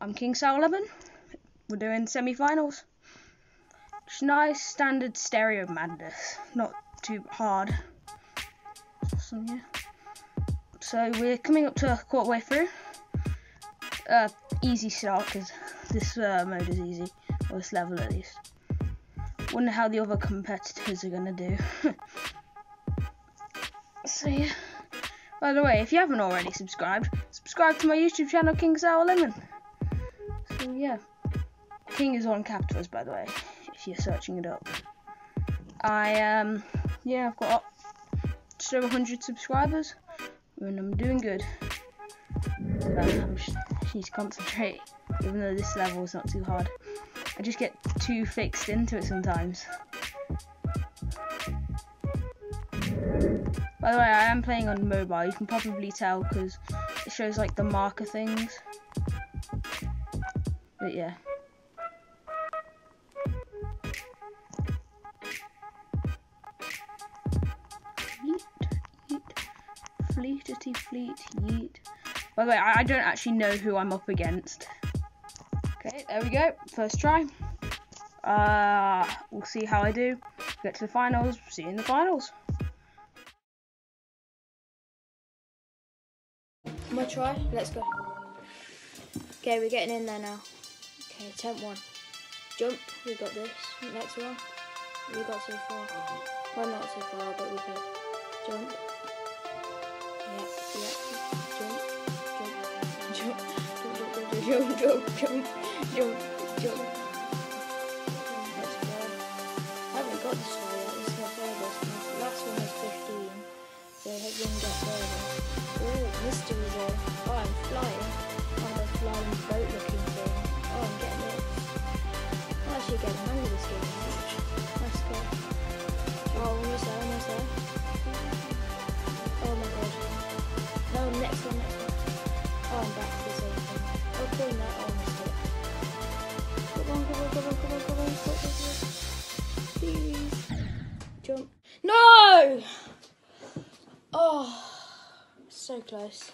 I'm King Sour Lemon. We're doing semi-finals. Nice standard stereo madness, not too hard. So, yeah. so we're coming up to a quarter way through. Uh, easy start because this uh, mode is easy, or this level at least. Wonder how the other competitors are gonna do. so yeah. By the way, if you haven't already subscribed, subscribe to my YouTube channel, King Sour Lemon. So yeah, King is on capitals, by the way, if you're searching it up. I um, yeah, I've got just over 100 subscribers, and I'm doing good. Need to concentrate, even though this level is not too hard. I just get too fixed into it sometimes. By the way, I am playing on mobile. You can probably tell because it shows like the marker things. But yeah. Yeet, yeet, fleetity fleet, yeet. By the way, I, I don't actually know who I'm up against. Okay, there we go. First try. Uh, we'll see how I do. Get to the finals. See you in the finals. I'm try. Let's go. Okay, we're getting in there now. Okay, attempt one. Jump. We got this. Next one. We got so far. Well, not so far, but we got jump. Yep, yep. Jump. Jump. Jump. Jump. Jump. Jump. Jump. Jump. Jump. Let's go. I haven't got this far yet. This is my. My last one was 15. So I hope we further. Oh, mystery ball. Oh, I'm flying. On a flying boat looking Actually getting hang of this game. Let's go. Oh, almost there, almost there. Oh my god. No, next one, next one. Oh, I'm back to the same thing. Cool, no, I missed it. Come on, come on, come on, come on, come on. Stop, stop, stop. Please. Jump. No! Oh, so close.